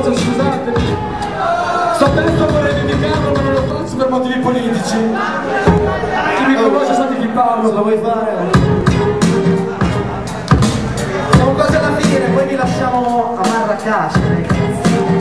faccio, scusatemi. Sto detto vorrei vendicarlo, ma non lo faccio per motivi politici. Chi mi conosce sa di chi parlo. Lo vuoi fare? Siamo quasi alla fine, poi vi lasciamo a Marrakesh.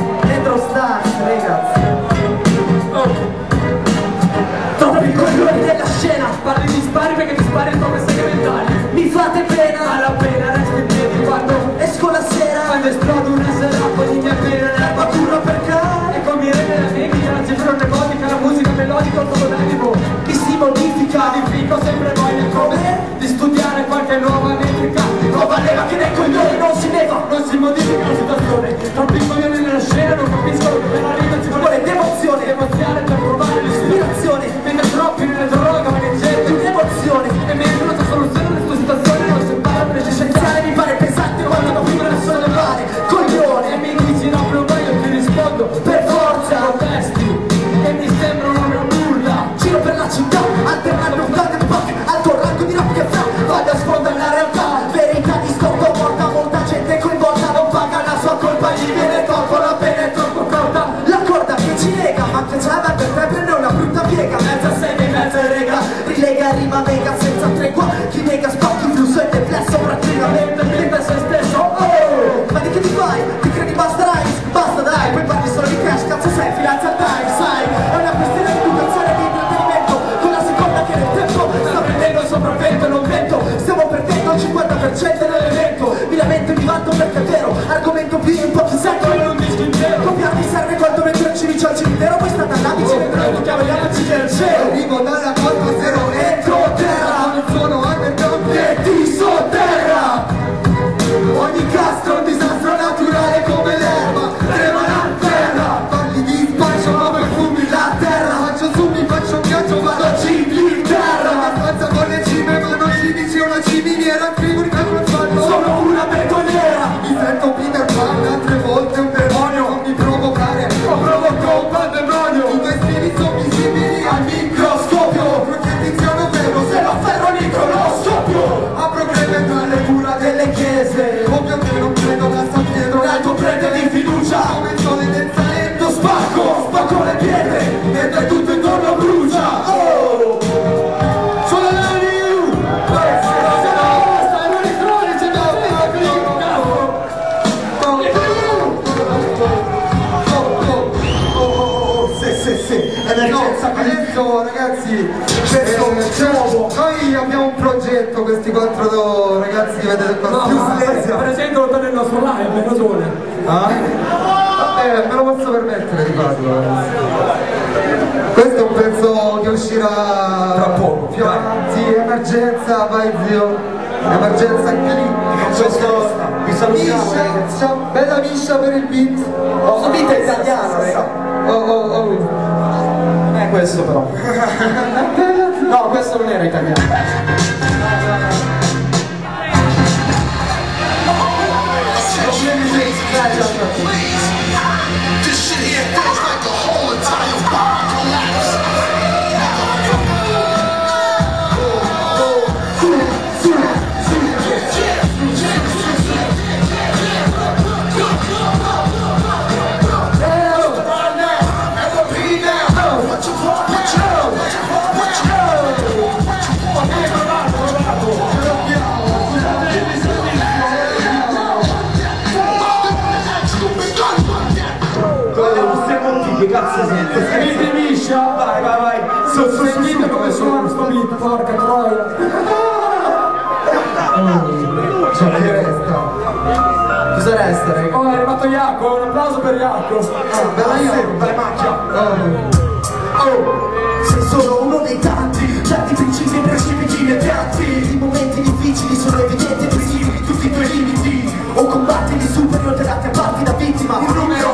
sempre nell'evento. Mi lamento e mi vanto perché è vero. Argomento più improvvisato emergenza no, adesso ragazzi, questo eh. Noi abbiamo un progetto, questi quattro ragazzi vedete qua. No, più silenza. Presentalo per il nostro live, lo sono. Ah? Vabbè, me lo posso permettere di farlo. Eh. Questo è un pezzo che uscirà tra poco. Più avanti, emergenza, vai zio. Emergenza clip vi salutiamo Miscia, bella miscia per il beat oh, subito italiano oh, oh, oh questo però. no, questo non era italiano. cazzo siete? Scrivete liscia! Vai, vai, vai! So, so, Sentite so, come suona sto beat, porca troia! Mm, cioè, che resta? Cosa resta, raga? Oh, è arrivato Iaco, un applauso per Iaco! Oh, ah, bella Iaco, bella macchia! Oh. oh, sei solo uno dei tanti, tanti principi e precipiti devianti! I momenti difficili sono evidenti e privi tutti i tuoi limiti! O combattili superi o te la da vittima! Un numero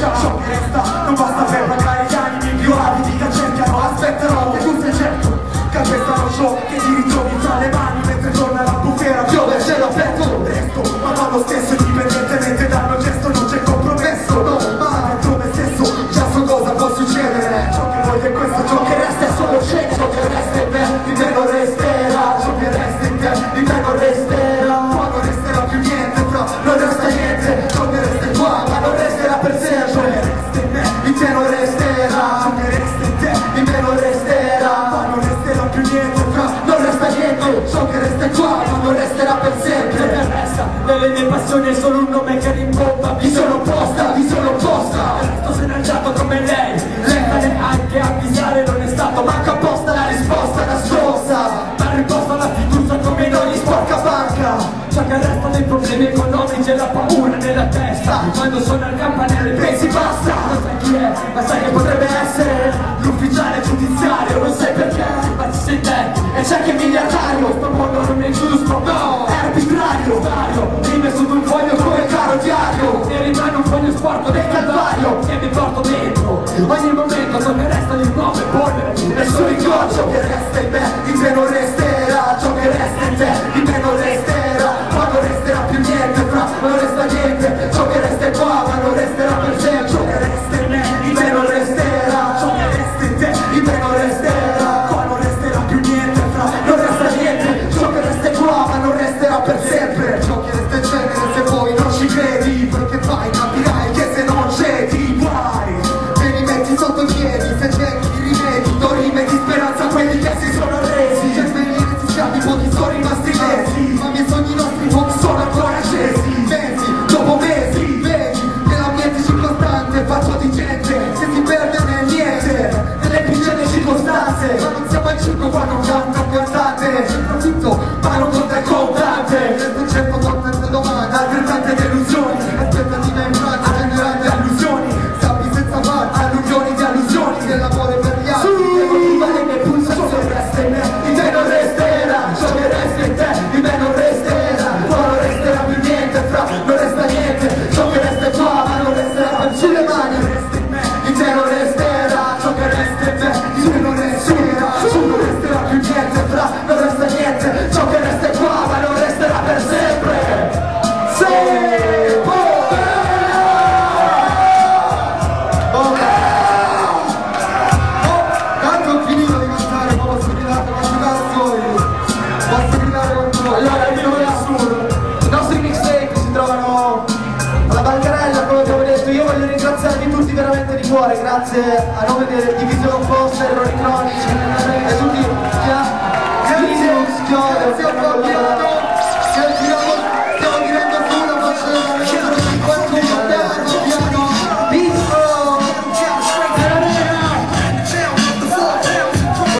Não jovem, tá? Não basta delle mie passioni è solo un nome che rimbomba Mi sono opposta, mi sono opposta. Resto senaggiato come lei. Lenta neanche a avvisare non è stato manco apposta la risposta nascosta. Ma riposta la fiducia come in ogni sporca banca. Ciò che resta dei problemi economici e la paura nella testa. Quando sono al campanello pensi basta. Non sai chi è, ma sai che te di te resterà ma non resterà più niente fra non resta niente ciò che resta è qua ma non resterà per sempre ciò che resta in me di te non resterà ciò che resta in te di te resterà qua non resterà più niente fra non resta niente ciò che resta è qua ma non resterà per sempre. le mani. grazie. A nome del divisore Foster Ronicronici